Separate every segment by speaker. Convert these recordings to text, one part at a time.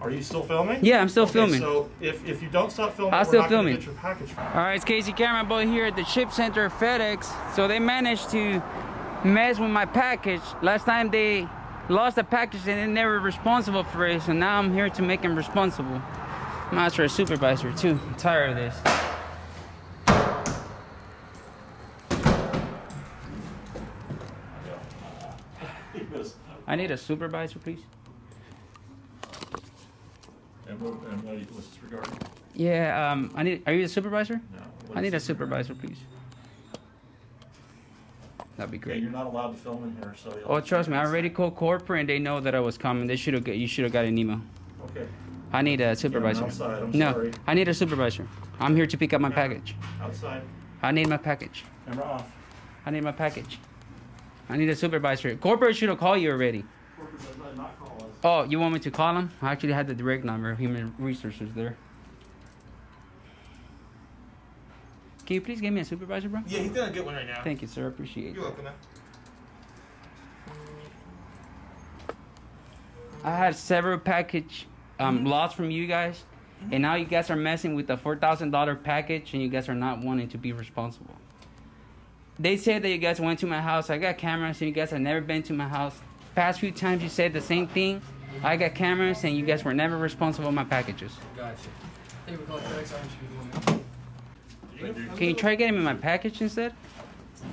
Speaker 1: Are you still filming?
Speaker 2: Yeah, I'm still
Speaker 1: Okay,
Speaker 2: filming.
Speaker 1: So if, if you don't stop filming,
Speaker 2: I'm
Speaker 1: we're
Speaker 2: still
Speaker 1: not
Speaker 2: filming.
Speaker 1: Get your package.
Speaker 2: All right, it's KC Camera Boy here at the ship center of FedEx. So they managed to mess with my package. Last time they lost the package and they never responsible for it. So now I'm here to make them responsible. I'm for a supervisor too. I'm tired of this. I need a supervisor, please.
Speaker 1: What, and what was this regarding?
Speaker 2: Yeah, um, I need. Are you the supervisor?
Speaker 1: No.
Speaker 2: I need a
Speaker 1: this regarding?
Speaker 2: supervisor, please. That'd be
Speaker 1: Yeah,
Speaker 2: great.
Speaker 1: you're not allowed to film in here, so.
Speaker 2: Oh, trust me, I already called corporate and they know that I was coming. They should have. You should have got an email.
Speaker 1: Okay,
Speaker 2: I need a supervisor.
Speaker 1: outside, I'm
Speaker 2: no,
Speaker 1: sorry.
Speaker 2: I need a supervisor. I'm here to pick up my package.
Speaker 1: outside,
Speaker 2: I need my package.
Speaker 1: camera off.
Speaker 2: I need my package. I need a supervisor. Corporate should have called you already.
Speaker 1: Corporate does not call.
Speaker 2: Oh, you want me to call him? I actually had the direct number of human resources there. Can you please give me a supervisor, bro?
Speaker 3: Yeah, he's gonna get one right now.
Speaker 2: Thank you, sir. Appreciate it.
Speaker 3: You're welcome, man.
Speaker 2: I had several package um, lost from you guys, and now you guys are messing with the four thousand dollar package, and you guys are not wanting to be responsible. They said that you guys went to my house. I got cameras, and you guys have never been to my house. Past few times you said the same thing. I got cameras, and you guys were never responsible for my packages.
Speaker 4: Gotcha. Thank you for calling FedEx. I'm speaking.
Speaker 2: Can you try getting me my package instead?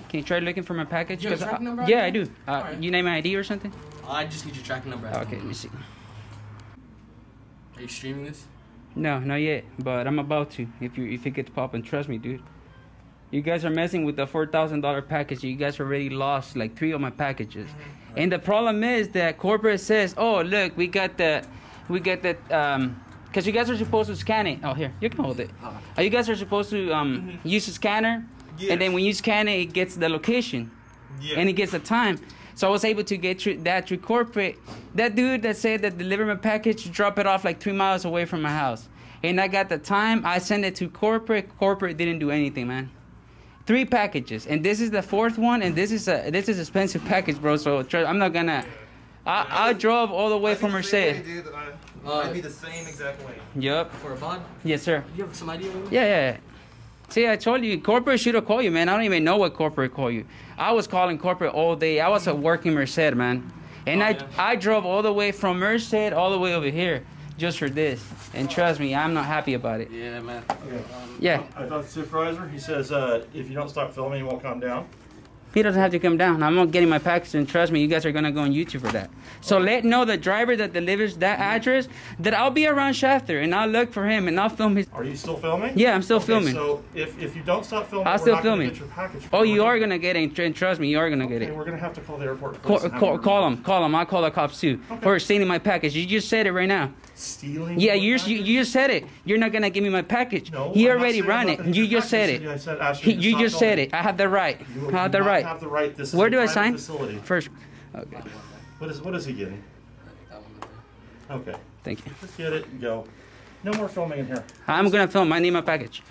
Speaker 2: Can you try looking for my package?
Speaker 4: You have a
Speaker 2: 'Cause I-
Speaker 4: tracking number
Speaker 2: yeah, I do. Uh,
Speaker 4: Alright.
Speaker 2: You name my ID or something?
Speaker 4: I just need your tracking number.
Speaker 2: Okay, let me see.
Speaker 4: Are you streaming this?
Speaker 2: No, not yet, but I'm about to. If you if it gets popping, trust me, dude. You guys are messing with the four thousand dollar package. You guys already lost like three of my packages, and the problem is that corporate says, "Oh, look, we got the, we got the, um, because you guys are supposed to scan it. Oh, here, you can hold it. Uh, you guys are supposed to um use a scanner, and then when you scan it, it gets the location
Speaker 3: Yeah.
Speaker 2: and it gets the time. So I was able to get through that through corporate. That dude that said that deliver my package, drop it off like three miles away from my house, and I got the time. I sent it to corporate. Corporate didn't do anything, man. Three packages, and this is the fourth one, and this is a this is expensive package, bro. So I'm not gonna. I I drove all the way from Merced.
Speaker 3: Dude, I,
Speaker 4: Uh,
Speaker 3: I'd be the same exact way.
Speaker 2: Yup.
Speaker 4: For a bond?
Speaker 2: Yes, sir.
Speaker 4: Do you have some idea? What
Speaker 2: Yeah, yeah. yeah. See, I told you, corporate should have called you, man. I don't even know what corporate called you. I was calling corporate all day. I was a working Merced, man. And
Speaker 4: Oh,
Speaker 2: I,
Speaker 4: yeah.
Speaker 2: I drove all the way from Merced all the way over here just for this. And trust me, I'm not happy about it.
Speaker 4: Yeah, man.
Speaker 2: Yeah,
Speaker 1: I thought the supervisor, he says, uh, if you don't stop filming, you won't come down.
Speaker 2: he doesn't have to come down. I'm not getting my package, and trust me, you guys are gonna go on YouTube for that. So let know the driver that delivers that address that I'll be around Shafter and I'll look for him and I'll film his.
Speaker 1: Are you still filming?
Speaker 2: Yeah, I'm still
Speaker 1: Okay,
Speaker 2: filming.
Speaker 1: So if, if you don't stop filming,
Speaker 2: I'm
Speaker 1: we're
Speaker 2: still
Speaker 1: not gonna
Speaker 2: filming.
Speaker 1: get your package.
Speaker 2: Oh, you
Speaker 1: We're gonna-
Speaker 2: gonna get it, and trust me, you are gonna get
Speaker 1: Okay,
Speaker 2: it.
Speaker 1: we're gonna have to call the airport.
Speaker 2: Call,
Speaker 1: police
Speaker 2: call,
Speaker 1: them-
Speaker 2: call him, call him. I'll call the cops too
Speaker 1: Okay.
Speaker 2: for stealing my package. You just said it right now.
Speaker 1: Stealing?
Speaker 2: Yeah, you, you you just said it. You're not gonna give me my package.
Speaker 1: No,
Speaker 2: he
Speaker 1: I'm
Speaker 2: already ran it. You just said it.
Speaker 1: I said,
Speaker 2: He, you just said it. I have the right.
Speaker 1: You
Speaker 2: I have the right.
Speaker 1: have the right. This is
Speaker 2: Where do I sign?
Speaker 1: Facility.
Speaker 2: First. Okay.
Speaker 1: What is what is he getting?
Speaker 4: That one right there.
Speaker 1: Okay,
Speaker 2: Thank you.
Speaker 1: just get it and go. No more filming in here.
Speaker 2: I'm gonna film. I need my package.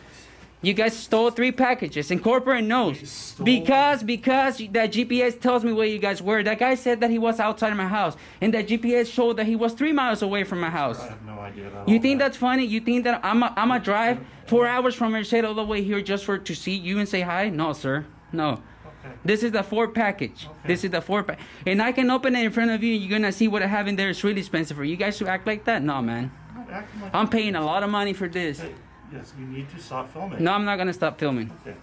Speaker 2: You guys stole three packages, and corporate knows because because that GPS tells me where you guys were. That guy said that he was outside of my house, and that GPS showed that he was three miles away from my house.
Speaker 1: I have no idea
Speaker 2: You think
Speaker 1: that.
Speaker 2: that's funny? You think that I'm a, I'm a drive four hours from Merced all the way here just for to see you and say hi? No, sir. No.
Speaker 1: Okay.
Speaker 2: This is the Ford package.
Speaker 1: Okay.
Speaker 2: This is the Ford pack, and I can open it in front of you. And you're gonna see what I have in there. It's really expensive for you guys to act like that. No, man.
Speaker 1: I'm not acting like
Speaker 2: I'm paying a lot of money for this.
Speaker 1: Hey, Yes, you need to stop filming.
Speaker 2: No, I'm not gonna stop filming.
Speaker 1: Okay.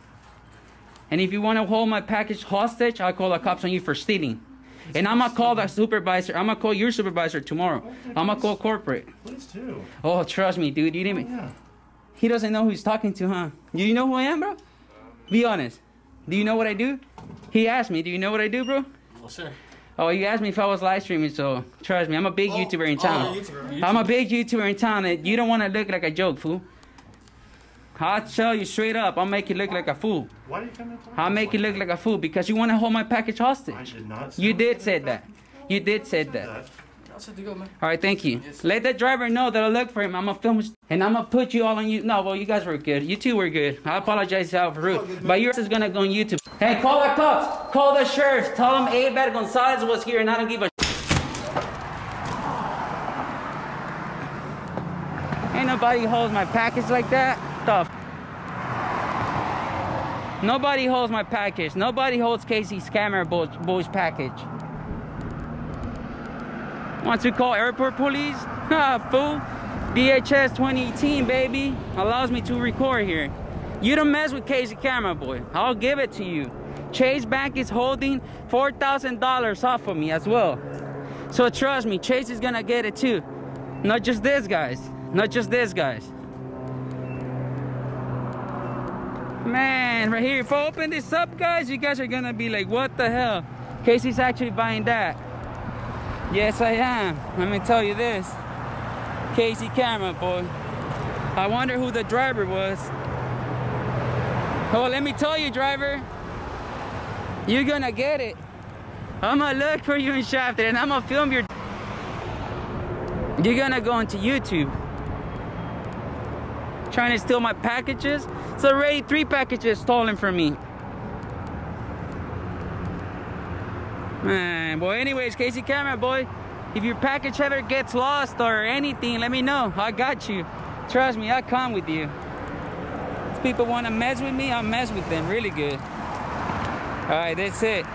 Speaker 2: And if you want to hold my package hostage, I'll call the cops on you for stealing. And I'm gonna call the supervisor. I'm gonna call your supervisor tomorrow. Oh, I'm gonna call corporate.
Speaker 1: Please do.
Speaker 2: Oh, trust me, dude. You didn't.
Speaker 1: Oh, yeah.
Speaker 2: He doesn't know who he's talking to, huh? Do you know who I am, bro? Be honest. Do you know what I do? He asked me, do you know what I do, bro?
Speaker 4: Well, sir.
Speaker 2: Oh, you asked me if I was live streaming, so trust me, I'm a big
Speaker 4: Oh,
Speaker 2: YouTuber in
Speaker 4: oh,
Speaker 2: town.
Speaker 4: YouTuber.
Speaker 2: I'm a big YouTuber in town, and you don't want to look like a joke, fool. I'll tell you straight up, I'll make you look like a fool.
Speaker 1: Why do you come in? talking
Speaker 2: I'll make you look like a fool because you want to hold my package hostage.
Speaker 1: I
Speaker 2: hostage.
Speaker 1: did not.
Speaker 2: You did
Speaker 1: gonna
Speaker 2: say
Speaker 1: do
Speaker 2: that. You did say that.
Speaker 1: That.
Speaker 4: I'll set to go, man.
Speaker 2: All right, thank you.
Speaker 4: Yes.
Speaker 2: Let the driver know that I look for him. I'm gonna film, and I'm gonna put you all on you. No, well, you guys were good. You two were good. I apologize out for rude, but yours is gonna go on YouTube. Hey, call the cops. Call the sheriff. Tell them Abed Gonzalez was here, and I don't give a. Ain't nobody holds my package like that. The Nobody holds my package. Nobody holds Casey's camera boys, boys package. Want to call airport police? Ha, fool. DHS 2018, baby. Allows me to record here. You don't mess with KC Camera Boy. I'll give it to you. Chase Bank is holding $4,000 off of me as well. So trust me, Chase is gonna get it too. Not just this, guys. Not just this, guys. Man, right here, if I open this up, guys, you guys are gonna be like, what the hell? Casey's actually buying that. Yes, I am. Let me tell you this. KC Camera Boy. I wonder who the driver was. Oh, let me tell you, driver. You're gonna get it. I'm gonna look for you in Shafter and I'm gonna film your. You're gonna go into YouTube. Trying to steal my packages. It's already three packages stolen from me. Man, boy, anyways, KC Camera Boy, if your package ever gets lost or anything, let me know. I got you. Trust me, I come with you. If people want to mess with me, I'll mess with them really good. All right, that's it.